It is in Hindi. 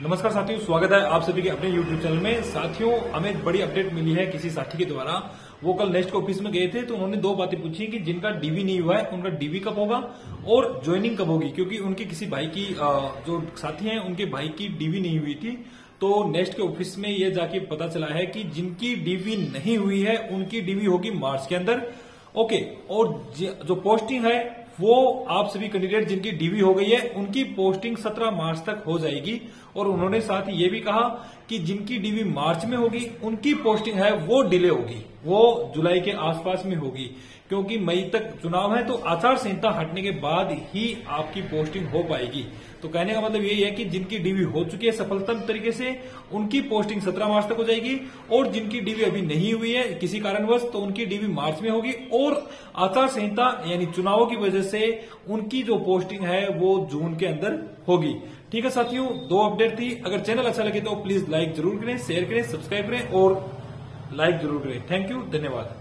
नमस्कार साथियों, स्वागत है आप सभी के अपने YouTube चैनल में। साथियों, हमें बड़ी अपडेट मिली है किसी साथी के द्वारा। वो कल नेक्स्ट ऑफ़िस में गए थे तो उन्होंने दो बातें पूछी कि जिनका डीवी नहीं हुआ है, उनका डीवी कब होगा और ज्वाइनिंग कब होगी? क्योंकि उनके किसी भाई की जो साथी हैं, उनके भाई की डीवी नहीं हुई थी। तो नेक्स्ट के ऑफ़िस में ये जाके पता चला है कि जिनकी डीवी नहीं हुई है, उनकी डीवी होगी मार्च के अंदर। ओके और जो पोस्टिंग है वो आप सभी कैंडिडेट जिनकी डीवी हो गई है, उनकी पोस्टिंग 17 मार्च तक हो जाएगी। और उन्होंने साथ ही ये भी कहा कि जिनकी डीवी मार्च में होगी, उनकी पोस्टिंग है, वो डिले होगी। वो जुलाई के आसपास में होगी। क्योंकि मई तक चुनाव है तो आचार संहिता हटने के बाद ही आपकी पोस्टिंग हो पाएगी। तो कहने का मतलब यही है कि जिनकी डीवी हो चुकी है सफलतम तरीके से, उनकी पोस्टिंग 17 मार्च तक हो जाएगी। और जिनकी डीवी अभी नहीं हुई है किसी कारणवश तो उनकी डीवी मार्च में होगी। और आचार संहिता, यानी चुनावों की वजह से उनकी जो पोस्टिंग है वो जून के अंदर होगी। ठीक है साथियों, दो अपडेट थी। अगर चैनल अच्छा लगे तो प्लीज़ लाइक ज़रूर करें शेयर करें सब्सक्राइब करें और लाइक ज़रूर करें। थैंक यू धन्यवाद।